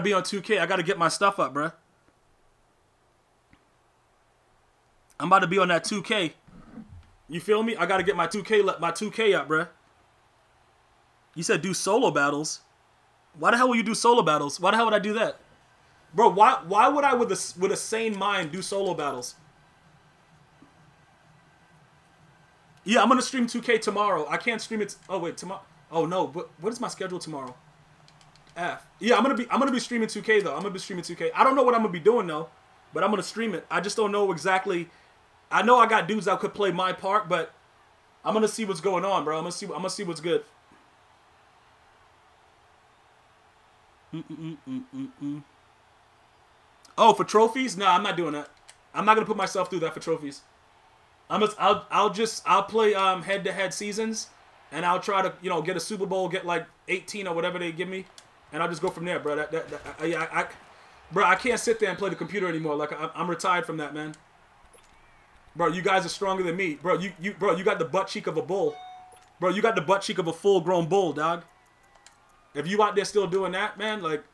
be on 2K. I gotta get my stuff up, bruh. I'm about to be on that 2K. You feel me? I gotta get my 2K my 2K up, bruh. You said do solo battles. Why the hell would you do solo battles? Why the hell would I do that? Bro, why why would I with a with a sane mind do solo battles? Yeah, I'm gonna stream 2K tomorrow. I can't stream it. Oh wait, tomorrow. Oh no, but what is my schedule tomorrow? F. Yeah, I'm gonna be I'm gonna be streaming 2K though. I'm gonna be streaming 2K. I don't know what I'm gonna be doing though, but I'm gonna stream it. I just don't know exactly. I know I got dudes that could play my part, but I'm gonna see what's going on, bro. I'm gonna see. I'm gonna see what's good. Oh, for trophies? Nah, I'm not doing that. I'm not gonna put myself through that for trophies. I'm just, I'll I'll just I'll play um head to head seasons, and I'll try to you know get a Super Bowl, get like 18 or whatever they give me, and I'll just go from there, bro. That, that, that I, I, I, bro, I can't sit there and play the computer anymore. Like I, I'm retired from that, man. Bro, you guys are stronger than me, bro. You you bro, you got the butt cheek of a bull, bro. You got the butt cheek of a full grown bull, dog. If you out there still doing that, man, like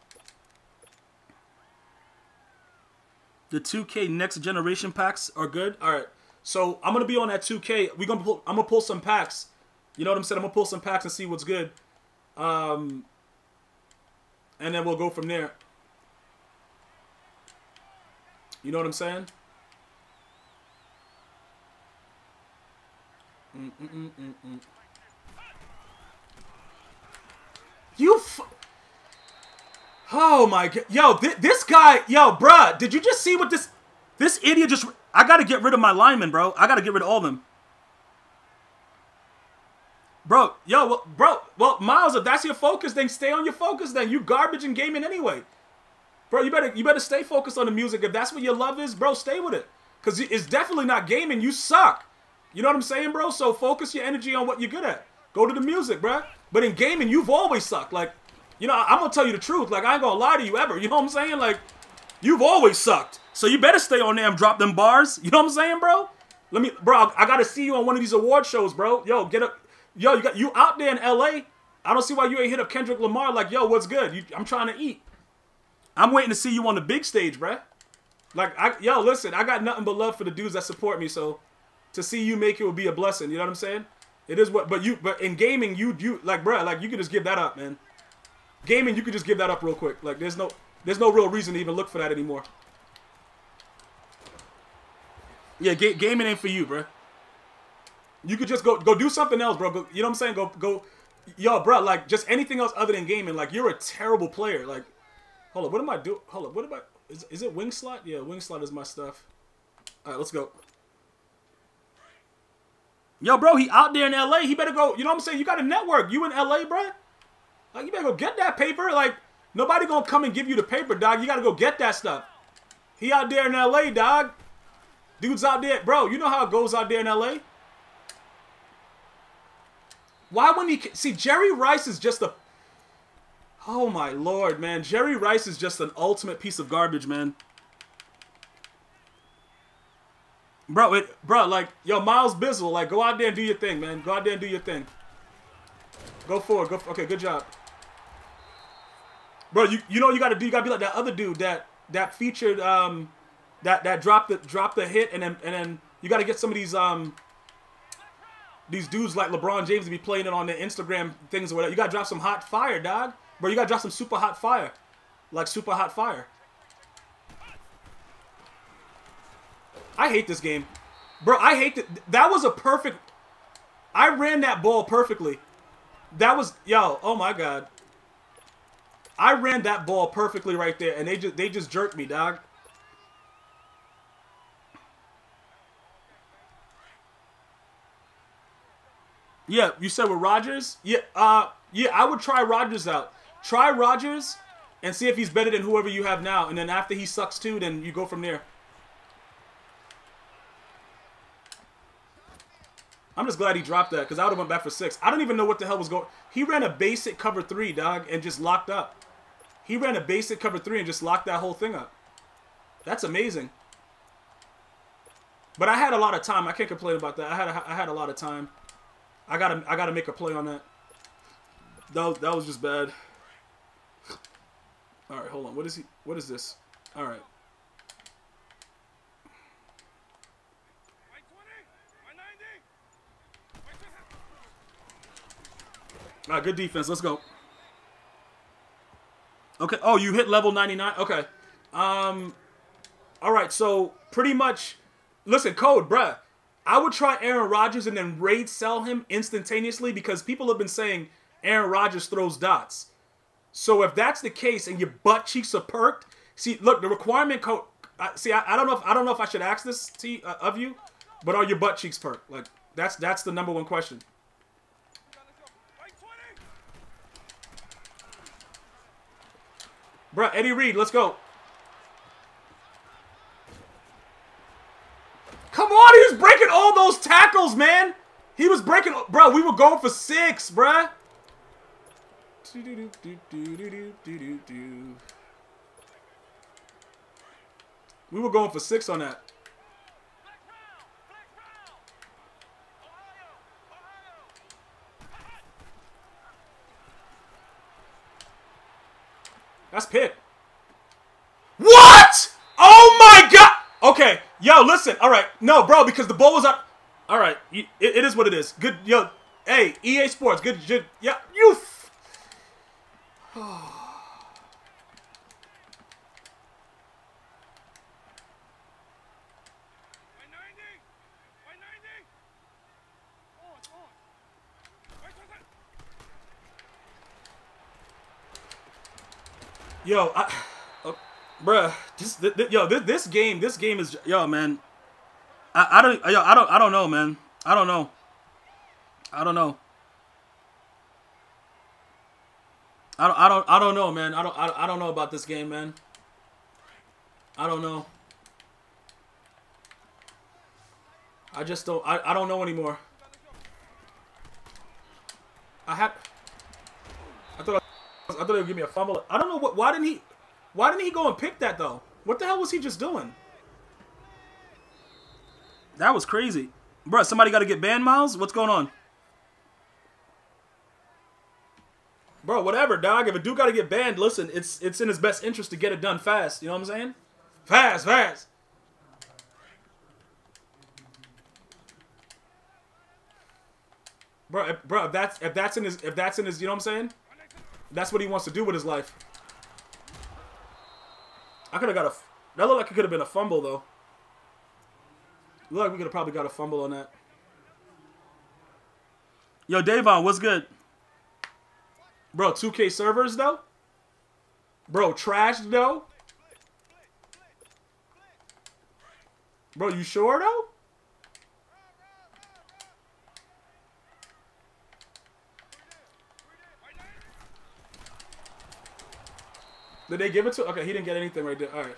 the 2K next generation packs are good. All right. So I'm gonna be on that 2K. We gonna pull, I'm gonna pull some packs. You know what I'm saying? I'm gonna pull some packs and see what's good. Um, and then we'll go from there. You know what I'm saying? Mm -mm -mm you Oh my god. Yo, th this guy, yo, bruh, did you just see what this this idiot just I got to get rid of my linemen, bro. I got to get rid of all of them. Bro, yo, well, bro, well, Miles, if that's your focus, then stay on your focus. Then you garbage in gaming anyway, bro. You better you better stay focused on the music. If that's what your love is, bro, stay with it. Cause it's definitely not gaming. You suck. You know what I'm saying, bro? So focus your energy on what you're good at. Go to the music, bro. But in gaming, you've always sucked. Like, you know, I'm gonna tell you the truth. Like, I ain't gonna lie to you ever. You know what I'm saying? Like, you've always sucked. So you better stay on there and drop them bars. You know what I'm saying, bro? Let me, bro. I gotta see you on one of these award shows, bro. Yo, get up. Yo, you got you out there in L.A. I don't see why you ain't hit up Kendrick Lamar. Like, yo, what's good? You, I'm trying to eat. I'm waiting to see you on the big stage, bro. Like, I, yo, listen, I got nothing but love for the dudes that support me. So, to see you make it would be a blessing. You know what I'm saying? It is what, but you, but in gaming, you, you, like, bro, like, you could just give that up, man. Gaming, you could just give that up real quick. Like, there's no, there's no real reason to even look for that anymore. Yeah, ga gaming ain't for you, bro. You could just go go do something else, bro. Go, you know what I'm saying? Go go, yo, bro. Like just anything else other than gaming. Like you're a terrible player. Like, hold up, what am I doing? Hold up, what am I? Is, is it wing slot? Yeah, wing slot is my stuff. All right, let's go. Yo, bro, he out there in LA. He better go. You know what I'm saying? You got a network. You in LA, bro? Like you better go get that paper. Like nobody gonna come and give you the paper, dog. You gotta go get that stuff. He out there in LA, dog. Dudes out there, bro, you know how it goes out there in LA? Why wouldn't he see Jerry Rice is just a Oh my lord, man. Jerry Rice is just an ultimate piece of garbage, man. Bro, it, bro, like, yo, Miles Bizzle, like, go out there and do your thing, man. Go out there and do your thing. Go forward. Go. For, okay, good job. Bro, you you know you gotta do. You gotta be like that other dude that that featured um that that drop the drop the hit and then and then you got to get some of these um these dudes like LeBron James to be playing it on their Instagram things or whatever. You got to drop some hot fire, dog. Bro, you got to drop some super hot fire. Like super hot fire. I hate this game. Bro, I hate that. That was a perfect... I ran that ball perfectly. That was... Yo, oh my God. I ran that ball perfectly right there, and they just they just jerked me, dog. Yeah, you said with Rodgers. Yeah, uh, yeah, I would try Rodgers out. Try Rodgers and see if he's better than whoever you have now. And then after he sucks too, then you go from there. I'm just glad he dropped that because I would have went back for six. I don't even know what the hell was going. He ran a basic cover three, dog, and just locked up. He ran a basic cover three and just locked that whole thing up. That's amazing. But I had a lot of time. I can't complain about that. I had a, I had a lot of time. I gotta I gotta make a play on that. That was, that was just bad. All right, hold on. What is he? What is this? All right. All right, good defense. Let's go. Okay. Oh, you hit level 99? Okay. Um, all right, so pretty much, listen, Code, bruh, I would try Aaron Rodgers and then raid sell him instantaneously because people have been saying Aaron Rodgers throws dots. So if that's the case and your butt cheeks are perked, see, look, the requirement code. See, I, I, don't know if I don't know if I should ask this to uh, of you, but are your butt cheeks perked? Like that's that's the number one question. Bruh, Eddie Reed, let's go. Come on, he was breaking all those tackles, man. He was breaking, bro. We were going for six, bruh. We were going for six on that. That's Pitt. What? Oh my god! Okay, yo, listen. All right, no, bro, because the ball was up. All right, it, it is what it is. Good, yo. Hey, EA Sports, good, good. Yeah, you. Yo, I, uh, bruh, this, this, yo, this, this game, this game is, yo, man. I, I don't, I don't, I don't know, man. I don't know. I don't know. I don't, I don't, I don't know, man. I don't, I, I don't know about this game, man. I don't know. I just don't, I, I don't know anymore. I had. I thought I thought they would give me a fumble. I don't know what. Why didn't he? Why didn't he go and pick that though? What the hell was he just doing? That was crazy, bro. Somebody got to get banned, Miles. What's going on, bro? Whatever, dog. If a dude got to get banned, listen, it's it's in his best interest to get it done fast. You know what I'm saying? Fast, fast. Bro, bro, if that's if that's in his if that's in his, you know what I'm saying? That's what he wants to do with his life. I could have got a. That looked like it could have been a fumble though. Look like we could have probably got a fumble on that. Yo, Davon, what's good? Bro, 2K servers though? Bro, trash though? Bro, you sure though? Did they give it to? Okay, he didn't get anything right there. All right.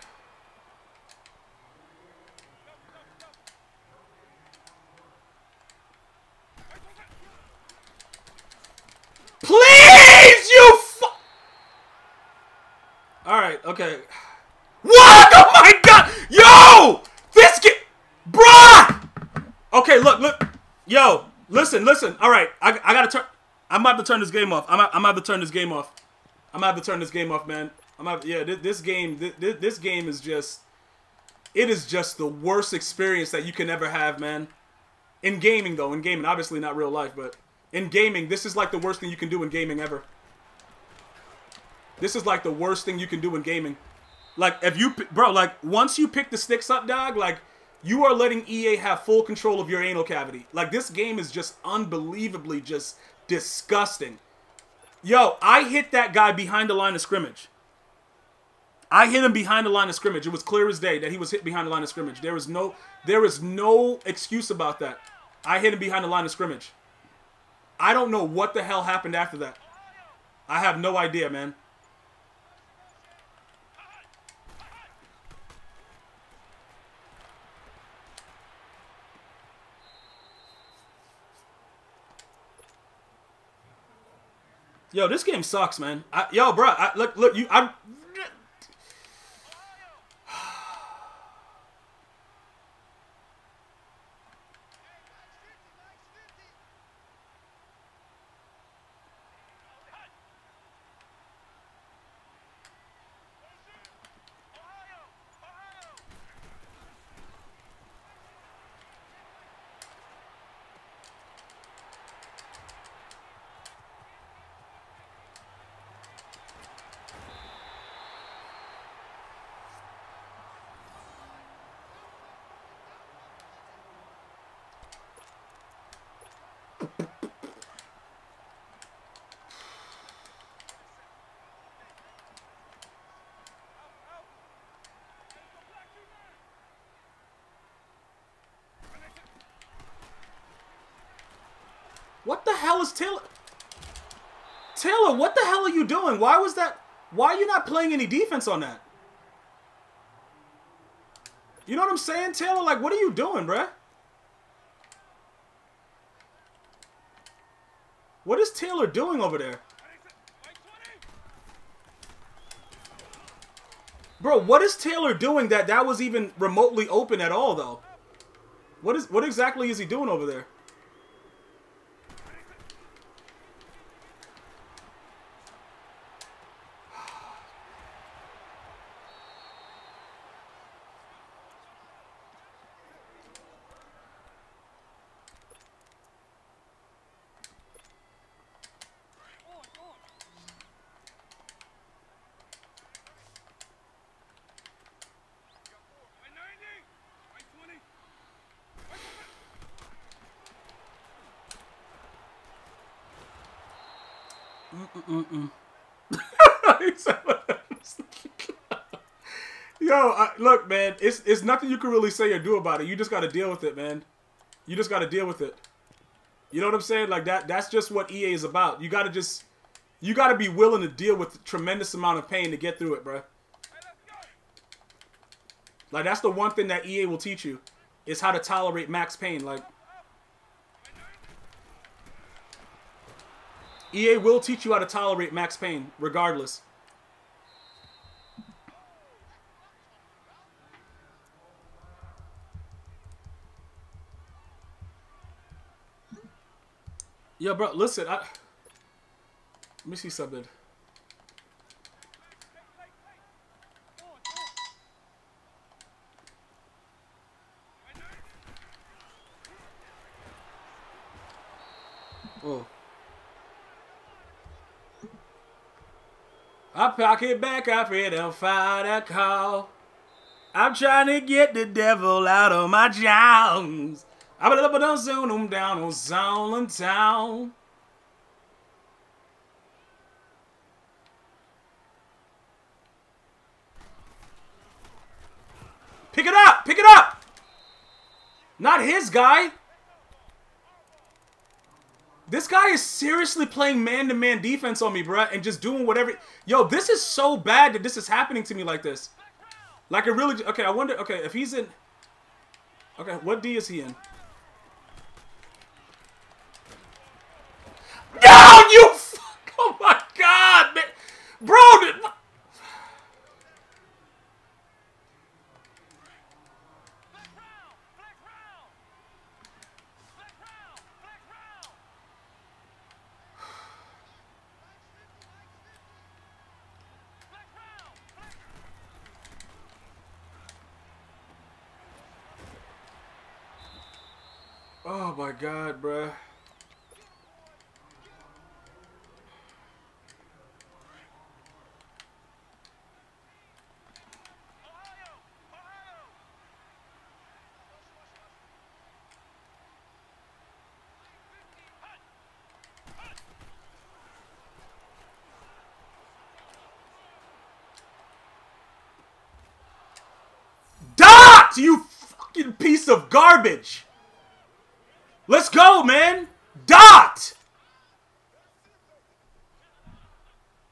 Please, you. All right. Okay. What? Oh my god! Yo, this get, bruh. Okay, look, look. Yo, listen, listen. All right, I, I gotta turn. I'm about to turn this game off. I'm, I'm about to turn this game off. I'm about to turn this game off, man. I'm not, yeah, this, this game, this, this game is just, it is just the worst experience that you can ever have, man. In gaming, though, in gaming, obviously not real life, but in gaming, this is like the worst thing you can do in gaming ever. This is like the worst thing you can do in gaming. Like, if you, bro, like, once you pick the sticks up, dog, like, you are letting EA have full control of your anal cavity. Like, this game is just unbelievably just disgusting. Yo, I hit that guy behind the line of scrimmage. I hit him behind the line of scrimmage. It was clear as day that he was hit behind the line of scrimmage. There is no there is no excuse about that. I hit him behind the line of scrimmage. I don't know what the hell happened after that. I have no idea, man. Yo, this game sucks, man. I, yo, bro, I, look, look, you, I, hell is Taylor? Taylor, what the hell are you doing? Why was that? Why are you not playing any defense on that? You know what I'm saying, Taylor? Like, what are you doing, bruh? What is Taylor doing over there? Bro, what is Taylor doing that that was even remotely open at all, though? What is what exactly is he doing over there? Yo, I, look, man, it's it's nothing you can really say or do about it. You just got to deal with it, man. You just got to deal with it. You know what I'm saying? Like that. That's just what EA is about. You got to just, you got to be willing to deal with tremendous amount of pain to get through it, bro. Like that's the one thing that EA will teach you, is how to tolerate max pain. Like. EA will teach you how to tolerate max pain, regardless. Yo, bro, listen, I... Let me see something. Oh. I pocket back, I feel the fire that call. I'm trying to get the devil out of my jaws. I believe I don't zone them down on Solon Town. Pick it up! Pick it up! Not his guy. This guy is seriously playing man-to-man -man defense on me, bruh, and just doing whatever. Yo, this is so bad that this is happening to me like this. Like, it really... Okay, I wonder... Okay, if he's in... Okay, what D is he in? No, you... Fuck! Oh, my God, man. Bro, Oh my god, bruh. Dot! You fucking piece of garbage! Let's go, man. Dot.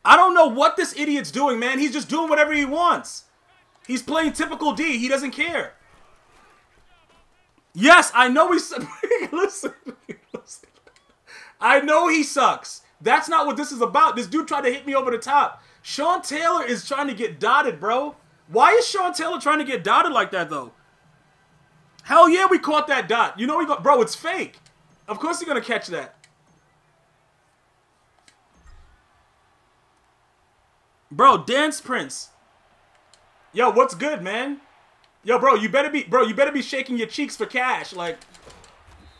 I don't know what this idiot's doing, man. He's just doing whatever he wants. He's playing typical D. He doesn't care. Yes, I know he sucks. listen, listen. I know he sucks. That's not what this is about. This dude tried to hit me over the top. Sean Taylor is trying to get dotted, bro. Why is Sean Taylor trying to get dotted like that, though? Hell yeah, we caught that dot. You know we got, bro. It's fake. Of course you're gonna catch that. Bro, Dance Prince. Yo, what's good, man? Yo, bro, you better be, bro, you better be shaking your cheeks for cash. Like,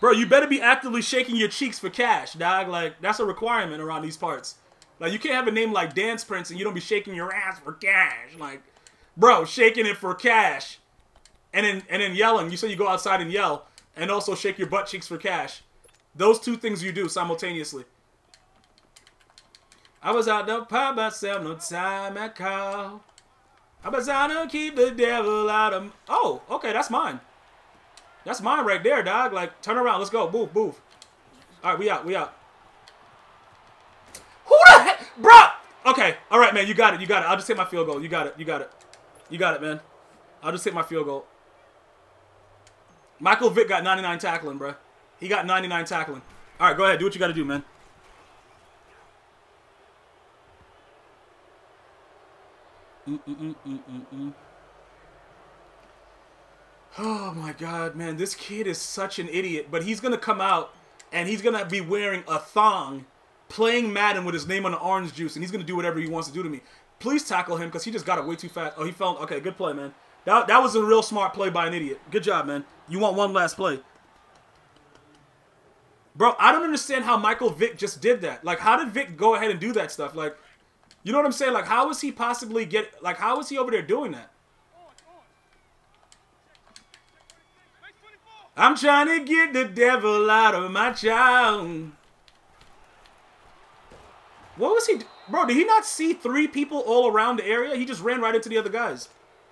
bro, you better be actively shaking your cheeks for cash, dog. Like, that's a requirement around these parts. Like, you can't have a name like Dance Prince and you don't be shaking your ass for cash. Like, bro, shaking it for cash and then and then yelling. You say you go outside and yell, and also shake your butt cheeks for cash. Those two things you do simultaneously. I was out there by myself, no time at call. I was out to keep the devil out of. Oh, okay, that's mine. That's mine right there, dog. Like, turn around, let's go, boof boof. All right, we out, we out. Who the heck, bro? Okay, all right, man, you got it, you got it. I'll just hit my field goal. You got it, you got it, you got it, man. I'll just hit my field goal. Michael Vick got 99 tackling, bro. He got 99 tackling. All right, go ahead. Do what you got to do, man. Mm -mm -mm oh my god, man. This kid is such an idiot. But he's to come out and he's to be wearing a thong playing Madden with his name on the orange juice and he's to do whatever he wants to do to me. Please tackle him because he just got it way too fast. Oh, he fell. Okay, good play, man. That, that was a real smart play by an idiot. Good job, man. You want one last play. Bro, I don't understand how Michael Vick just did that. Like, how did Vick go ahead and do that stuff? Like, you know what I'm saying? Like, how was he possibly get... Like, how was he over there doing that? I'm trying to get the devil out of my child. What was he... Bro, did he not see three people all around the area? He just ran right into the other guys.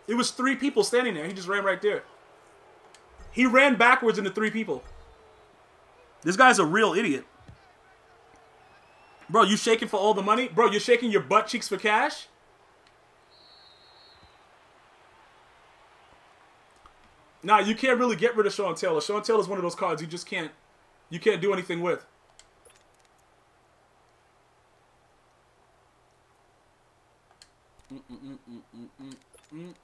It was three people standing there. He just ran right there. He ran backwards into three people. This guy's a real idiot. Bro, you shaking for all the money? Bro, you're shaking your butt cheeks for cash? Nah, you can't really get rid of Sean Taylor. Sean Taylor's one of those cards you just can't you can't do anything with. Mm -mm -mm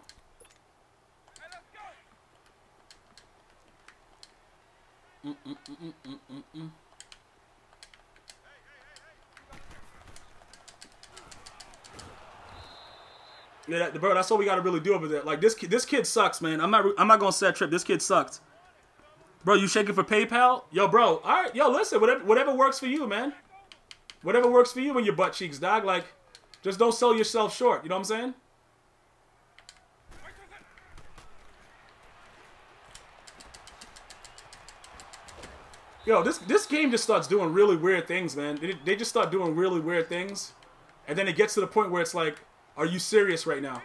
Mm -mm -mm yeah, that, bro, that's all we got to really do over there. Like this, this kid sucks, man. I'm not, I'm not gonna set trip. This kid sucks, bro. You shaking for PayPal? Yo, bro. All right, yo, listen. Whatever, whatever works for you, man. Whatever works for you in your butt cheeks, dog. Like, just don't sell yourself short. You know what I'm saying? Yo, this this game just starts doing really weird things, man. They, they just start doing really weird things, and then it gets to the point where it's like, are you serious right now?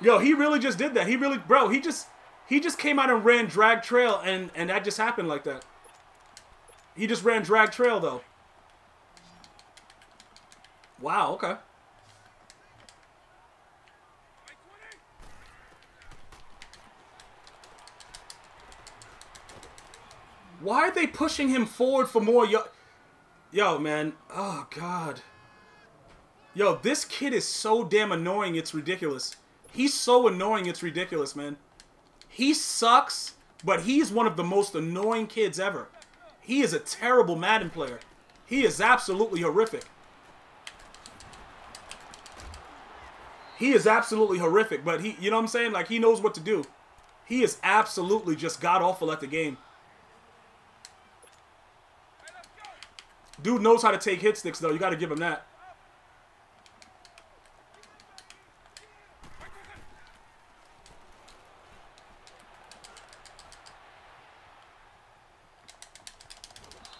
Yo, he really just did that. He really, bro, he just he just came out and ran drag trail, and and that just happened like that. He just ran drag trail though. Wow. Okay. Why are they pushing him forward for more? Yo, yo, man. Oh, God. Yo, this kid is so damn annoying, it's ridiculous. He's so annoying, it's ridiculous, man. He sucks, but he's one of the most annoying kids ever. He is a terrible Madden player. He is absolutely horrific. He is absolutely horrific, but he, you know what I'm saying? Like, he knows what to do. He is absolutely just god-awful at the game. Dude knows how to take hit sticks, though. You got to give him that.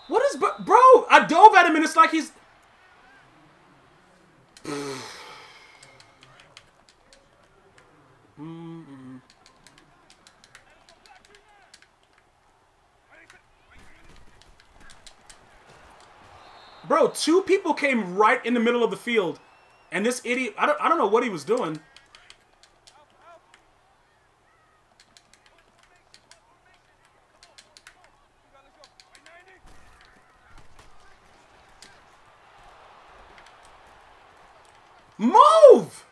What is... Bro, I dove at him, and it's like he's... Bro, two people came right in the middle of the field. And this idiot, I don't, I don't know what he was doing. Move!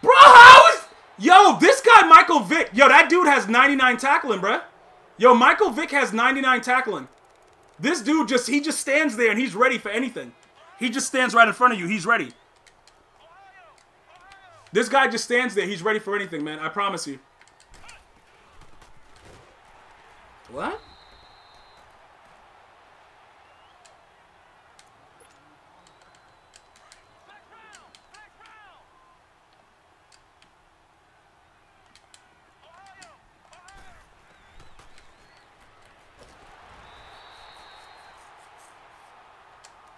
Bro, how is... Yo, this guy, Michael Vick. Yo, that dude has 99 tackling, bruh. Yo, Michael Vick has 99 tackling. This dude just, he just stands there and he's ready for anything. He just stands right in front of you. He's ready. This guy just stands there. He's ready for anything, man. I promise you. What?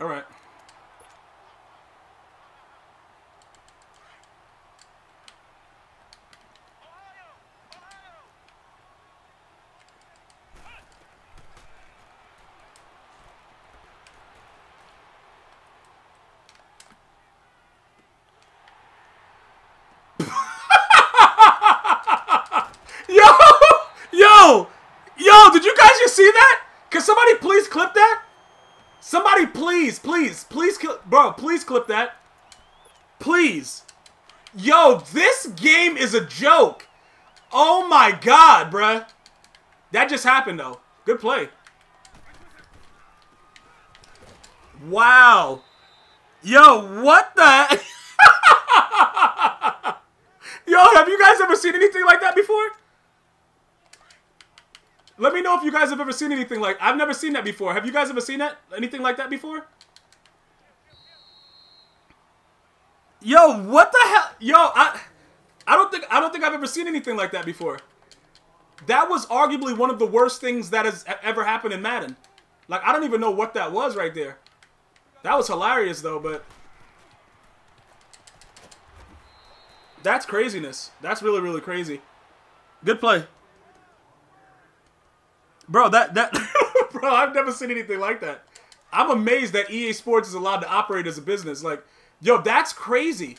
All right. yo, yo, did you guys just see that? Can somebody please clip that? Please, please, please, bro, please clip that. Please. Yo, this game is a joke. Oh my god, bruh. That just happened, though. Good play. Wow. Yo, what the... Yo, have you guys ever seen anything like that before? Let me know if you guys have ever seen anything like... I've never seen that before. Have you guys ever seen that? Anything like that before? Yo, what the hell? Yo, I... I don't think I don't think I've ever seen anything like that before. That was arguably one of the worst things that has ever happened in Madden. Like I don't even know what that was right there. That was hilarious though, but That's craziness. That's really really crazy. Good play. Bro, that that bro, I've never seen anything like that. I'm amazed that EA Sports is allowed to operate as a business. Like, yo, that's crazy.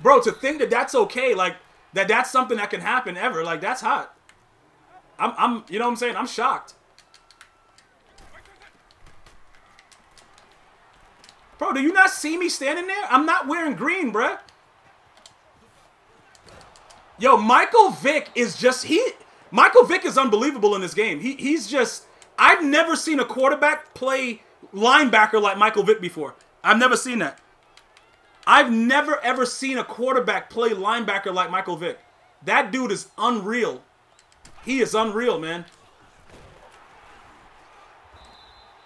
Bro, to think that that's okay, like that that's something that can happen ever, like that's hot. I'm I'm you know what I'm saying? I'm shocked. Bro, do you not see me standing there? I'm not wearing green, bruh. Yo, Michael Vick is just he Michael Vick is unbelievable in this game. He he's just I've never seen a quarterback play linebacker like Michael Vick before. I've never seen that. I've never ever seen a quarterback play linebacker like Michael Vick. That dude is unreal. He is unreal, man.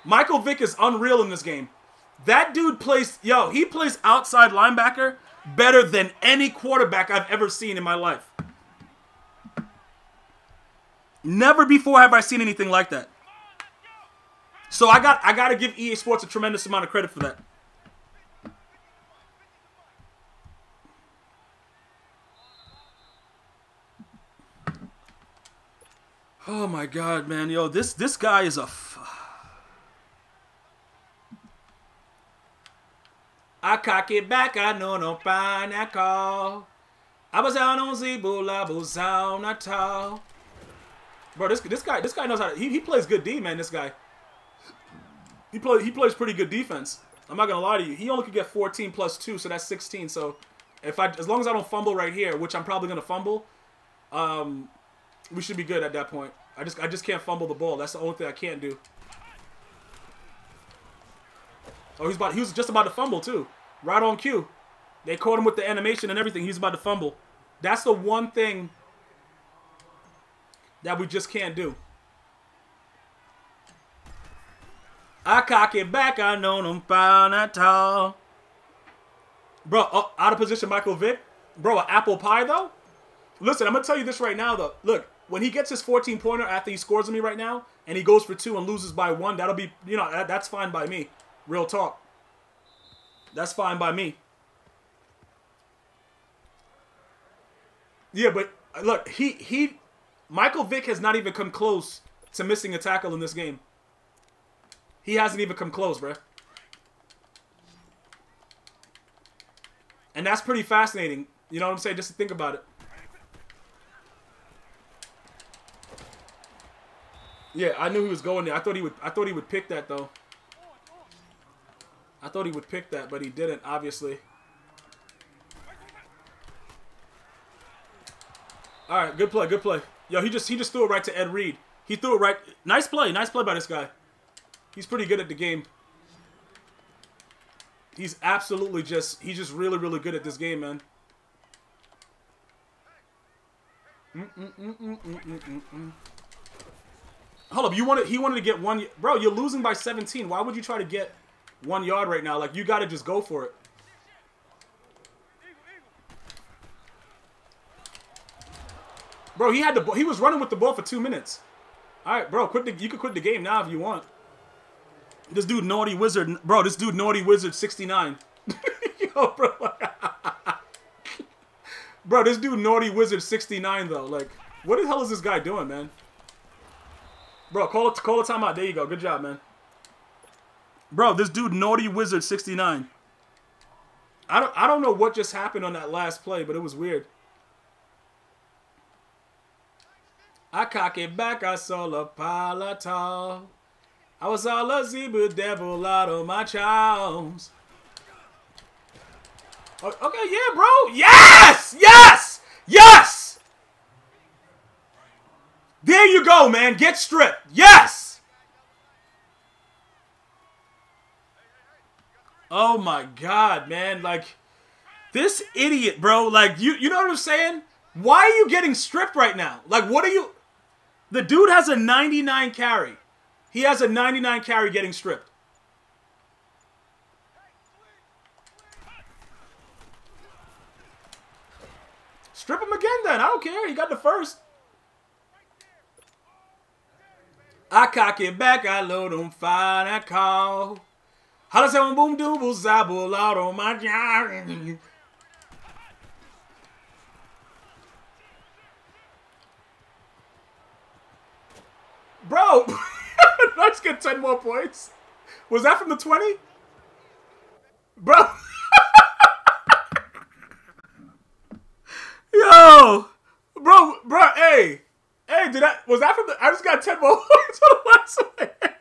Michael Vick is unreal in this game. That dude plays, yo, he plays outside linebacker better than any quarterback I've ever seen in my life. Never before have I seen anything like that. So I got I got to give EA Sports a tremendous amount of credit for that. Oh my god, man, yo, this this guy is a. I cock it back, I know no fine I call. I was out on Zebula, was on a tall. Bro, this this guy this guy knows how to, he he plays good D, man. This guy. He play he plays pretty good defense. I'm not gonna lie to you. He only could get 14 plus two, so that's 16. So if I as long as I don't fumble right here, which I'm probably gonna fumble, um, we should be good at that point. I just I just can't fumble the ball. That's the only thing I can't do. Oh, he's about he was just about to fumble too. Right on cue. They caught him with the animation and everything. He's about to fumble. That's the one thing that we just can't do. I cock it back, I know them fine at all. Bro, oh, out of position Michael Vick. Bro, an apple pie though? Listen, I'm gonna tell you this right now though. Look, when he gets his 14 pointer after he scores on me right now, and he goes for two and loses by one, that'll be, you know, that, that's fine by me. Real talk. That's fine by me. Yeah, but uh, look, he he Michael Vick has not even come close to missing a tackle in this game. He hasn't even come close, bro. And that's pretty fascinating. You know what I'm saying? Just to think about it. Yeah, I knew he was going there. I thought he would I thought he would pick that though. I thought he would pick that, but he didn't, obviously. All right, good play, good play. Yo, he just he just threw it right to Ed Reed. He threw it right. Nice play, nice play by this guy. He's pretty good at the game. He's absolutely just he's just really really good at this game, man. Mm -mm -mm Hold up, you wanted he wanted to get one, bro. You're losing by 17. Why would you try to get one yard right now? Like you got to just go for it. Bro, he had the he was running with the ball for two minutes. All right, bro, quit the you can quit the game now if you want. This dude naughty wizard, bro. This dude naughty wizard 69. Yo, bro. bro, this dude naughty wizard 69 though. Like, what the hell is this guy doing, man? Bro, call it call a timeout. There you go. Good job, man. Bro, this dude naughty wizard 69. I don't I don't know what just happened on that last play, but it was weird. I cock it back, I saw a pile of. I was all a zebra devil out of my charms. Okay, yeah, bro. Yes! Yes! Yes! There you go, man. Get stripped. Yes! Oh my god, man. Like, this idiot, bro. Like, you, you know what I'm saying? Why are you getting stripped right now? Like, what are you... The dude has a 99 carry. He has a 99 carry getting stripped. Strip him again then. I don't care. He got the first. I cock it back. I load him fire that call. Holla say boom dooble zabble out on my job. Bro, let's get 10 more points. Was that from the 20? Bro. Yo. Bro, bro, hey. Hey, did that was that from the I just got 10 more points on the last one.